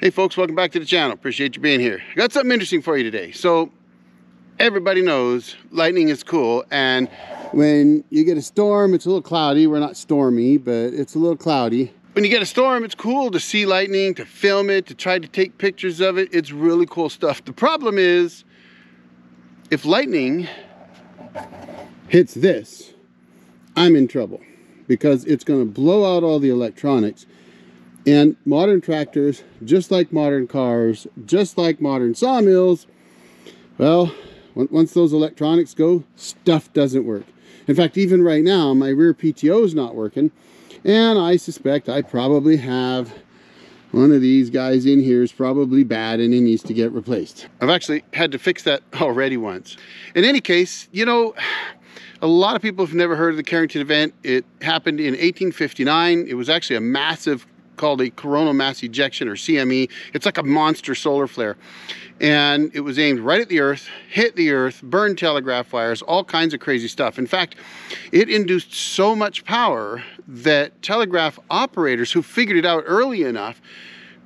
Hey folks, welcome back to the channel. Appreciate you being here. I got something interesting for you today. So everybody knows lightning is cool and when you get a storm, it's a little cloudy. We're not stormy, but it's a little cloudy. When you get a storm, it's cool to see lightning, to film it, to try to take pictures of it. It's really cool stuff. The problem is if lightning hits this, I'm in trouble because it's going to blow out all the electronics and modern tractors, just like modern cars, just like modern sawmills, well, once those electronics go, stuff doesn't work. In fact, even right now, my rear PTO is not working, and I suspect I probably have one of these guys in here is probably bad and it needs to get replaced. I've actually had to fix that already once. In any case, you know, a lot of people have never heard of the Carrington event. It happened in 1859. It was actually a massive called a coronal mass ejection or CME. It's like a monster solar flare. And it was aimed right at the earth, hit the earth, burned telegraph wires, all kinds of crazy stuff. In fact, it induced so much power that telegraph operators who figured it out early enough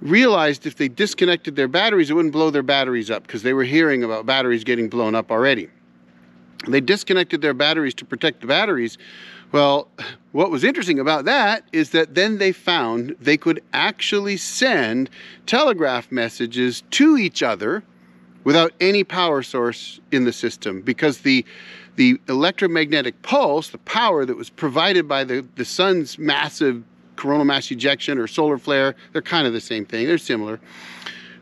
realized if they disconnected their batteries, it wouldn't blow their batteries up because they were hearing about batteries getting blown up already. They disconnected their batteries to protect the batteries. Well, what was interesting about that is that then they found they could actually send telegraph messages to each other without any power source in the system because the the electromagnetic pulse, the power that was provided by the, the sun's massive coronal mass ejection or solar flare, they're kind of the same thing, they're similar,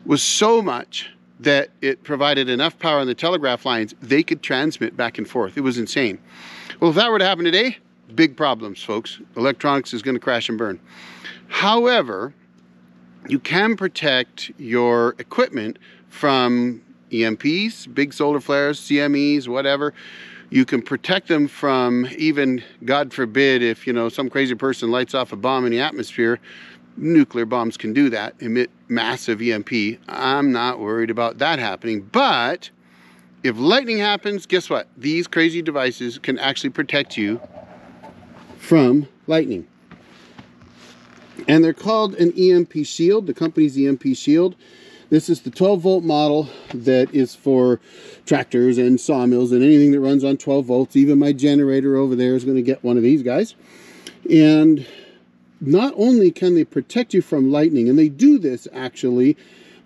was so much that it provided enough power on the telegraph lines, they could transmit back and forth. It was insane. Well, if that were to happen today, big problems, folks. Electronics is going to crash and burn. However, you can protect your equipment from EMPs, big solar flares, CMEs, whatever. You can protect them from even, God forbid, if you know some crazy person lights off a bomb in the atmosphere, nuclear bombs can do that, emit massive EMP. I'm not worried about that happening, but if lightning happens, guess what? These crazy devices can actually protect you from lightning. And they're called an EMP shield. The company's EMP shield. This is the 12 volt model that is for tractors and sawmills and anything that runs on 12 volts. Even my generator over there is going to get one of these guys. And not only can they protect you from lightning, and they do this actually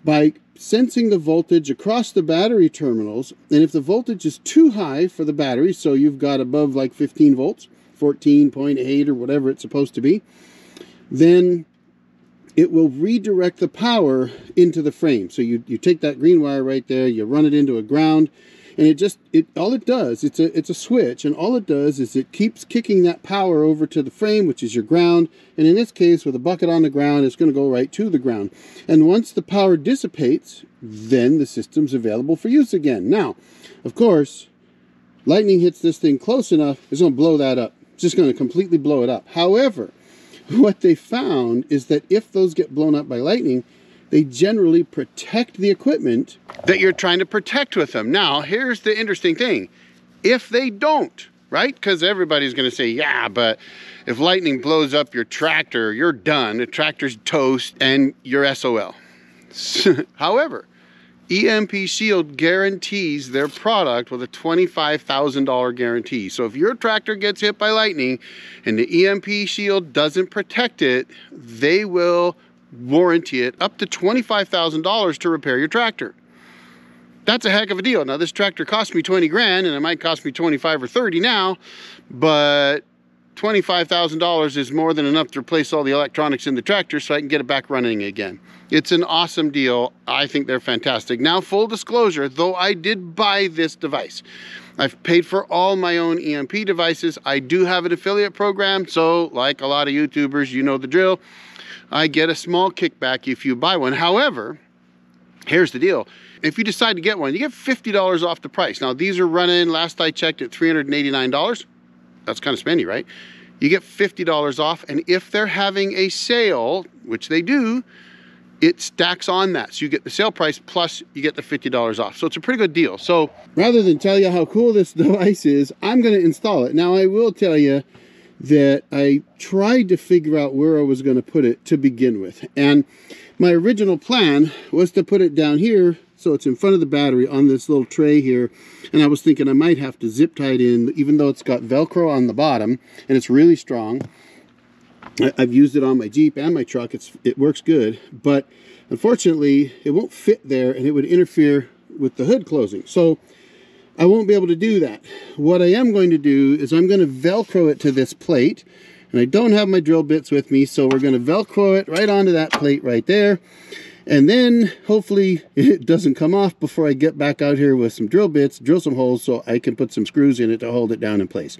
by sensing the voltage across the battery terminals. And if the voltage is too high for the battery, so you've got above like 15 volts, 14.8 or whatever it's supposed to be, then it will redirect the power into the frame. So you, you take that green wire right there, you run it into a ground, and it just it all it does it's a it's a switch and all it does is it keeps kicking that power over to the frame which is your ground and in this case with a bucket on the ground it's going to go right to the ground. And once the power dissipates then the system's available for use again. Now of course lightning hits this thing close enough it's going to blow that up it's just going to completely blow it up however what they found is that if those get blown up by lightning they generally protect the equipment that you're trying to protect with them. Now, here's the interesting thing. If they don't, right? Because everybody's going to say, yeah, but if lightning blows up your tractor, you're done. The tractor's toast and you're SOL. However, EMP Shield guarantees their product with a $25,000 guarantee. So if your tractor gets hit by lightning and the EMP Shield doesn't protect it, they will warranty it up to $25,000 to repair your tractor. That's a heck of a deal. Now this tractor cost me 20 grand and it might cost me 25 or 30 now, but $25,000 is more than enough to replace all the electronics in the tractor so I can get it back running again. It's an awesome deal. I think they're fantastic. Now, full disclosure, though I did buy this device, I've paid for all my own EMP devices. I do have an affiliate program, so like a lot of YouTubers, you know the drill. I get a small kickback if you buy one. However, here's the deal. If you decide to get one, you get $50 off the price. Now, these are running, last I checked, at $389. That's kind of spendy, right? You get $50 off, and if they're having a sale, which they do, it stacks on that. So you get the sale price plus you get the $50 off. So it's a pretty good deal. So rather than tell you how cool this device is, I'm to install it. Now, I will tell you, that I tried to figure out where I was to put it to begin with. And my original plan was to put it down here so it's in front of the battery on this little tray here. And I was thinking I might have to zip tie it in, even though it's got Velcro on the bottom and it's really strong. I've used it on my Jeep and my truck. It's It works good. But unfortunately, it won't fit there and it would interfere with the hood closing. So I won't be able to do that. What I am going to do is I'm going to Velcro it to this plate. And I don't have my drill bits with me, so we're going to Velcro it right onto that plate right there. And then hopefully it doesn't come off before I get back out here with some drill bits, drill some holes so I can put some screws in it to hold it down in place.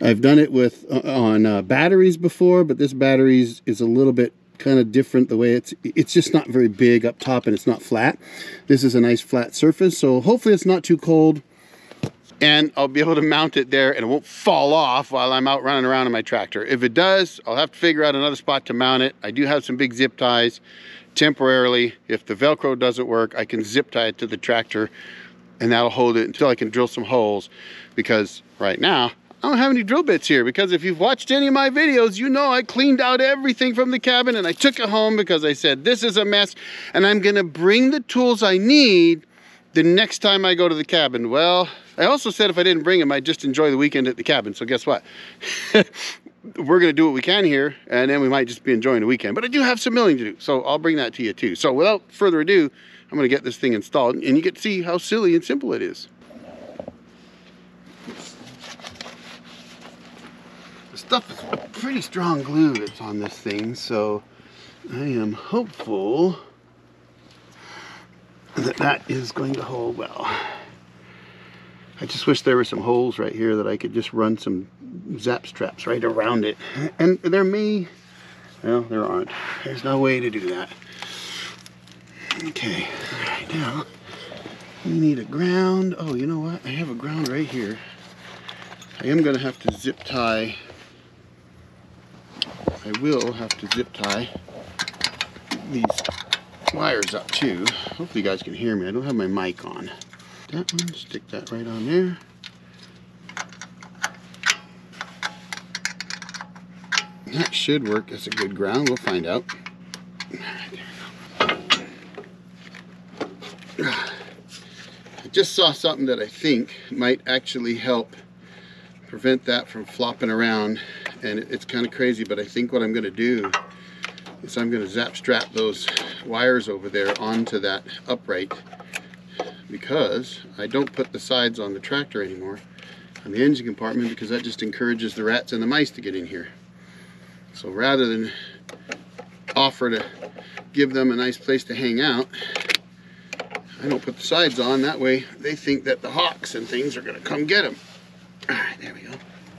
I've done it with uh, on uh, batteries before, but this batteries is a little bit kind of different the way it's it's just not very big up top and it's not flat this is a nice flat surface so hopefully it's not too cold and I'll be able to mount it there and it won't fall off while I'm out running around in my tractor. If it does, I'll have to figure out another spot to mount it. I do have some big zip ties temporarily. If the Velcro doesn't work, I can zip tie it to the tractor and that'll hold it until I can drill some holes because right now I don't have any drill bits here because if you've watched any of my videos, you know I cleaned out everything from the cabin and I took it home because I said, this is a mess and I'm gonna bring the tools I need the next time I go to the cabin. Well, I also said if I didn't bring him, I'd just enjoy the weekend at the cabin. So guess what? We're going to do what we can here, and then we might just be enjoying the weekend. But I do have some milling to do, so I'll bring that to you too. So without further ado, I'm going to get this thing installed, and you get to see how silly and simple it is. The stuff is pretty strong glue that's on this thing, so I am hopeful that that is going to hold well. I just wish there were some holes right here that I could just run some zap straps right around it. And there may, well, there aren't. There's no way to do that. Okay, all right now, we need a ground. Oh, you know what? I have a ground right here. I am gonna have to zip tie. I will have to zip tie these wires up too. Hopefully you guys can hear me. I don't have my mic on that one, stick that right on there. That should work as a good ground, we'll find out. I just saw something that I think might actually help prevent that from flopping around and it's kind of crazy but I think what I'm going to do is I'm going to zap strap those wires over there onto that upright because I don't put the sides on the tractor anymore on the engine compartment because that just encourages the rats and the mice to get in here. So rather than offer to give them a nice place to hang out, I don't put the sides on. That way they think that the hawks and things are going to come get them. All right, there we go.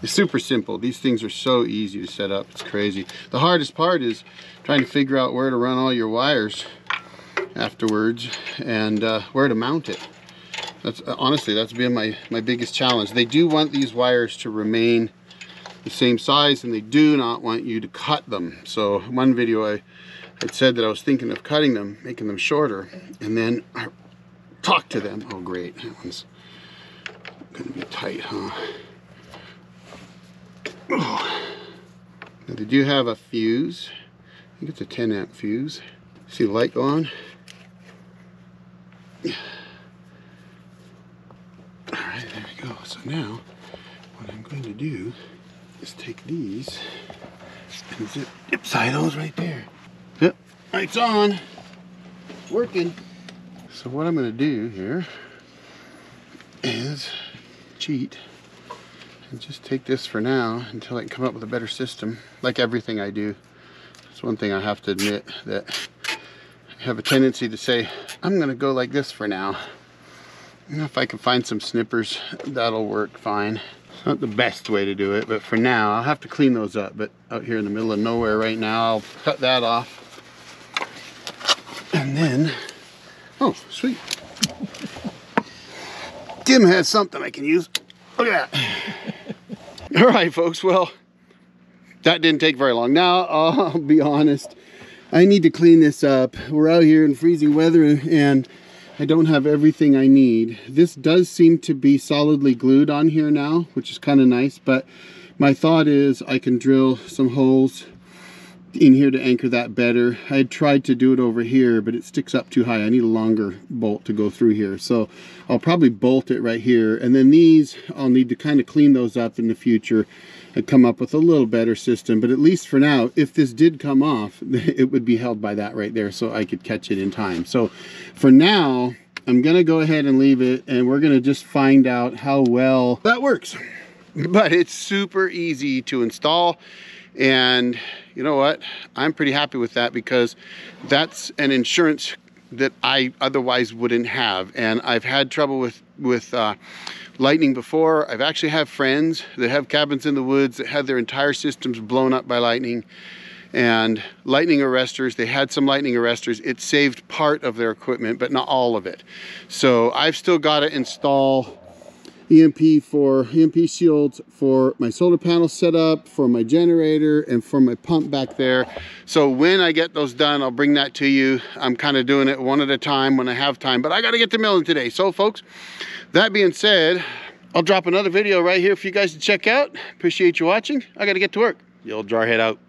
It's super simple. These things are so easy to set up. It's crazy. The hardest part is trying to figure out where to run all your wires afterwards and uh, where to mount it. That's uh, honestly that's been my my biggest challenge. They do want these wires to remain the same size and they do not want you to cut them. So one video I had said that I was thinking of cutting them, making them shorter, and then I talked to them. Oh great, that one's gonna be tight, huh? Now they do have a fuse. I think it's a 10 amp fuse. See the light on? Alright, there we go. So now, what I'm going to do is take these and zip, zip those right there. Yep, lights on. Working. So what I'm going to do here is cheat and just take this for now until I can come up with a better system, like everything I do. It's one thing I have to admit that I have a tendency to say, I'm gonna go like this for now. if I can find some snippers, that'll work fine. It's not the best way to do it, but for now, I'll have to clean those up. But out here in the middle of nowhere right now, I'll cut that off. And then, oh, sweet. Tim has something I can use. Look at that. All right, folks, well, that didn't take very long. Now, I'll be honest, I need to clean this up. We're out here in freezing weather and I don't have everything I need. This does seem to be solidly glued on here now, which is kind of nice, but my thought is I can drill some holes in here to anchor that better. I tried to do it over here, but it sticks up too high. I need a longer bolt to go through here. So I'll probably bolt it right here. And then these, I'll need to kind of clean those up in the future and come up with a little better system. But at least for now, if this did come off, it would be held by that right there so I could catch it in time. So for now, I'm gonna go ahead and leave it and we're gonna just find out how well that works. But it's super easy to install and you know what? I'm pretty happy with that because that's an insurance that I otherwise wouldn't have. And I've had trouble with, with uh, lightning before. I've actually have friends that have cabins in the woods that had their entire systems blown up by lightning and lightning arresters. They had some lightning arresters. It saved part of their equipment, but not all of it. So I've still got to install EMP for EMP shields for my solar panel setup, for my generator, and for my pump back there. So when I get those done, I'll bring that to you. I'm kind of doing it one at a time when I have time, but I got to get to milling today. So folks, that being said, I'll drop another video right here for you guys to check out. Appreciate you watching. I got to get to work. The old jarhead out.